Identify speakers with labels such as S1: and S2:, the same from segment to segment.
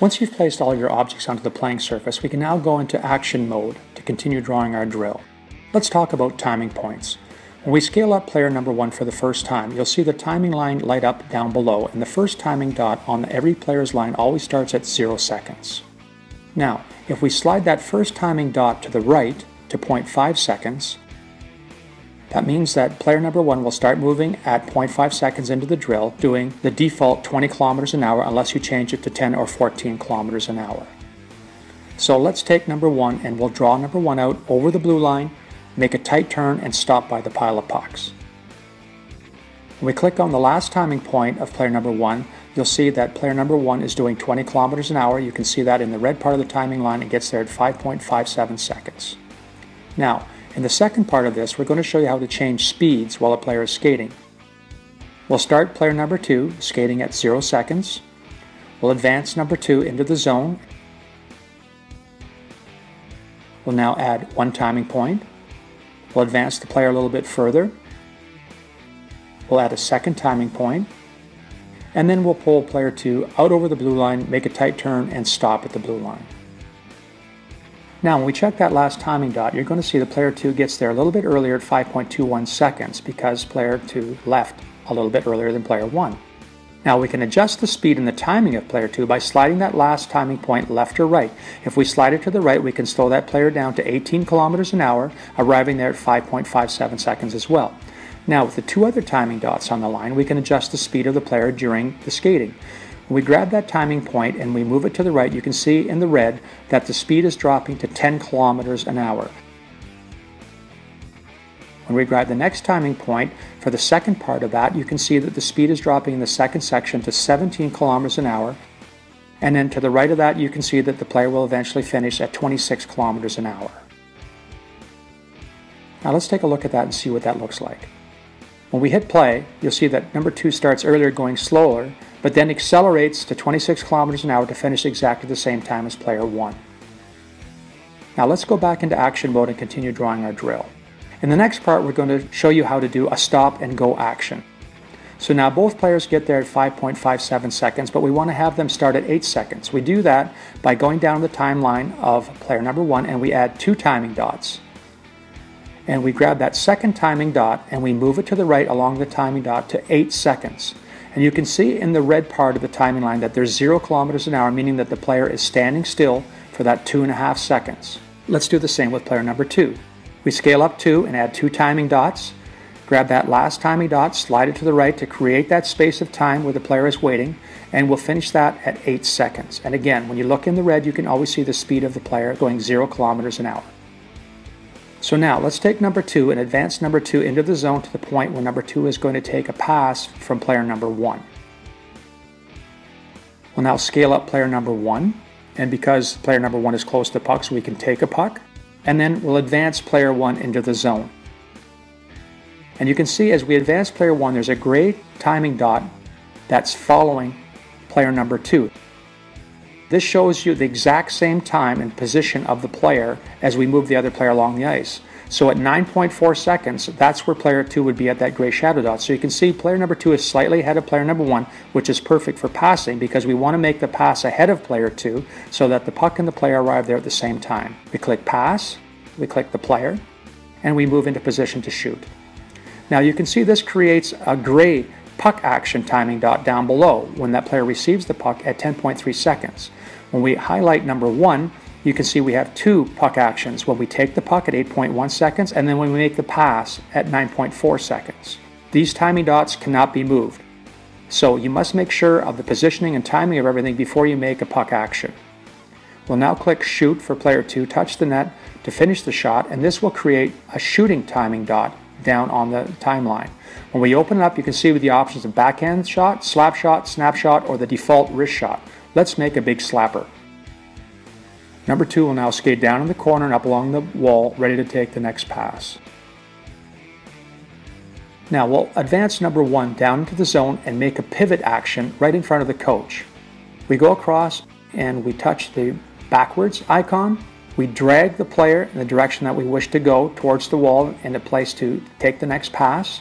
S1: Once you've placed all your objects onto the playing surface, we can now go into action mode to continue drawing our drill. Let's talk about timing points. When we scale up player number one for the first time, you'll see the timing line light up down below and the first timing dot on every player's line always starts at 0 seconds. Now, if we slide that first timing dot to the right to 0.5 seconds, that means that player number one will start moving at 0.5 seconds into the drill, doing the default 20 kilometers an hour unless you change it to 10 or 14 kilometers an hour. So let's take number one and we'll draw number one out over the blue line, make a tight turn and stop by the pile of pucks. When we click on the last timing point of player number one, you'll see that player number one is doing 20 kilometers an hour. You can see that in the red part of the timing line, it gets there at 5.57 seconds. Now, in the second part of this, we're going to show you how to change speeds while a player is skating. We'll start player number two skating at 0 seconds. We'll advance number two into the zone. We'll now add one timing point. We'll advance the player a little bit further. We'll add a second timing point. And then we'll pull player two out over the blue line, make a tight turn, and stop at the blue line. Now, when we check that last timing dot, you're going to see the player 2 gets there a little bit earlier at 5.21 seconds because player 2 left a little bit earlier than player 1. Now we can adjust the speed and the timing of player 2 by sliding that last timing point left or right. If we slide it to the right, we can slow that player down to 18 kilometers an hour, arriving there at 5.57 seconds as well. Now with the two other timing dots on the line, we can adjust the speed of the player during the skating. When we grab that timing point and we move it to the right, you can see in the red that the speed is dropping to 10 kilometers an hour. When we grab the next timing point, for the second part of that, you can see that the speed is dropping in the second section to 17 kilometers an hour. And then to the right of that, you can see that the player will eventually finish at 26 kilometers an hour. Now let's take a look at that and see what that looks like. When we hit play, you'll see that number two starts earlier going slower, but then accelerates to 26 kilometers an hour to finish exactly the same time as player 1. Now let's go back into action mode and continue drawing our drill. In the next part we're going to show you how to do a stop and go action. So now both players get there at 5.57 seconds, but we want to have them start at 8 seconds. We do that by going down the timeline of player number 1 and we add two timing dots. And we grab that second timing dot and we move it to the right along the timing dot to 8 seconds. And you can see in the red part of the timing line that there's zero kilometers an hour, meaning that the player is standing still for that two and a half seconds. Let's do the same with player number two. We scale up two and add two timing dots. Grab that last timing dot, slide it to the right to create that space of time where the player is waiting, and we'll finish that at eight seconds. And again, when you look in the red, you can always see the speed of the player going zero kilometers an hour. So now let's take number two and advance number two into the zone to the point where number two is going to take a pass from player number one. We'll now scale up player number one, and because player number one is close to pucks, we can take a puck, and then we'll advance player one into the zone. And you can see as we advance player one, there's a gray timing dot that's following player number two. This shows you the exact same time and position of the player as we move the other player along the ice. So at 9.4 seconds, that's where player 2 would be at that gray shadow dot. So you can see player number 2 is slightly ahead of player number 1, which is perfect for passing because we want to make the pass ahead of player 2 so that the puck and the player arrive there at the same time. We click pass, we click the player, and we move into position to shoot. Now you can see this creates a gray puck action timing dot down below when that player receives the puck at 10.3 seconds. When we highlight number one, you can see we have two puck actions when we take the puck at 8.1 seconds and then when we make the pass at 9.4 seconds. These timing dots cannot be moved. So you must make sure of the positioning and timing of everything before you make a puck action. We'll now click shoot for player 2, touch the net to finish the shot, and this will create a shooting timing dot down on the timeline. When we open it up, you can see with the options of backhand shot, slap shot, snapshot, or the default wrist shot. Let's make a big slapper. Number two will now skate down in the corner and up along the wall, ready to take the next pass. Now we'll advance number one down into the zone and make a pivot action right in front of the coach. We go across and we touch the backwards icon. We drag the player in the direction that we wish to go towards the wall in a place to take the next pass.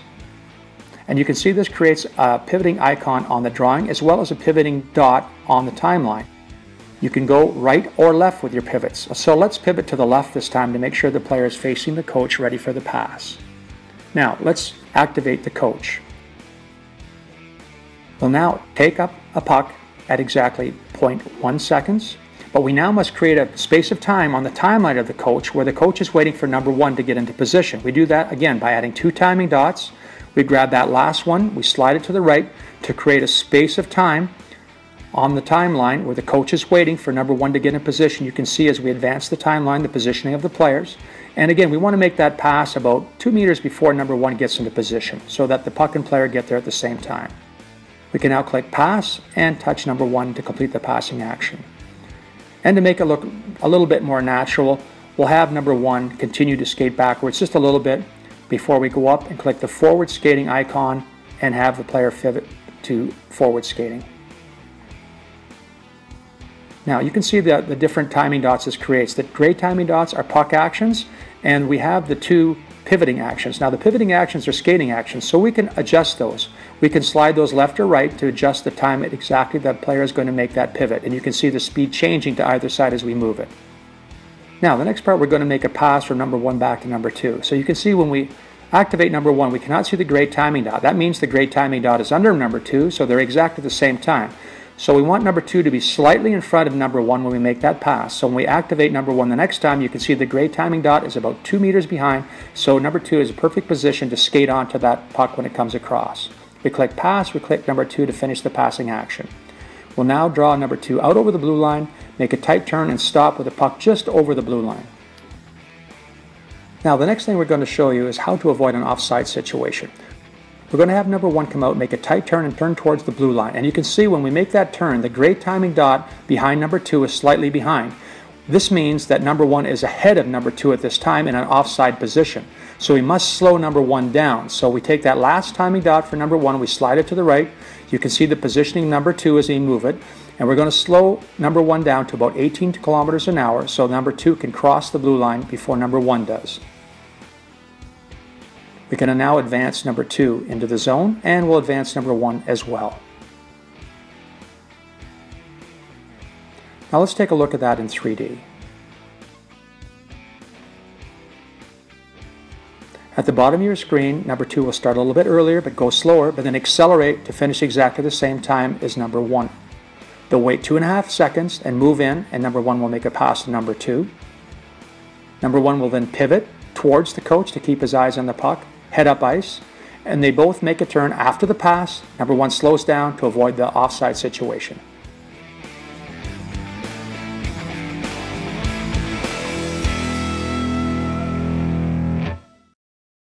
S1: And you can see this creates a pivoting icon on the drawing as well as a pivoting dot on the timeline. You can go right or left with your pivots. So let's pivot to the left this time to make sure the player is facing the coach ready for the pass. Now let's activate the coach. We'll now take up a puck at exactly 0.1 seconds, but we now must create a space of time on the timeline of the coach where the coach is waiting for number one to get into position. We do that again by adding two timing dots. We grab that last one, we slide it to the right to create a space of time on the timeline where the coach is waiting for number one to get in position. You can see as we advance the timeline the positioning of the players. And again, we want to make that pass about two meters before number one gets into position so that the puck and player get there at the same time. We can now click pass and touch number one to complete the passing action. And to make it look a little bit more natural, we'll have number one continue to skate backwards just a little bit before we go up and click the forward skating icon and have the player pivot to forward skating. Now you can see that the different timing dots this creates. The gray timing dots are puck actions and we have the two pivoting actions. Now the pivoting actions are skating actions so we can adjust those. We can slide those left or right to adjust the time at exactly that player is going to make that pivot and you can see the speed changing to either side as we move it. Now the next part we're going to make a pass from number one back to number two. So you can see when we activate number one we cannot see the gray timing dot. That means the gray timing dot is under number two so they're exactly the same time. So we want number two to be slightly in front of number one when we make that pass. So when we activate number one the next time, you can see the gray timing dot is about two meters behind. So number two is a perfect position to skate onto that puck when it comes across. We click pass, we click number two to finish the passing action. We'll now draw number two out over the blue line, make a tight turn and stop with the puck just over the blue line. Now the next thing we're going to show you is how to avoid an offside situation. We're going to have number one come out, make a tight turn and turn towards the blue line. And you can see when we make that turn, the gray timing dot behind number two is slightly behind. This means that number one is ahead of number two at this time in an offside position. So we must slow number one down. So we take that last timing dot for number one, we slide it to the right. You can see the positioning number two as we move it. And we're going to slow number one down to about 18 kilometers an hour so number two can cross the blue line before number one does. We can now advance number two into the zone and we'll advance number one as well. Now let's take a look at that in 3D. At the bottom of your screen, number two will start a little bit earlier but go slower, but then accelerate to finish exactly the same time as number one. They'll wait two and a half seconds and move in, and number one will make a pass to number two. Number one will then pivot towards the coach to keep his eyes on the puck, head up ice, and they both make a turn after the pass. Number one slows down to avoid the offside situation.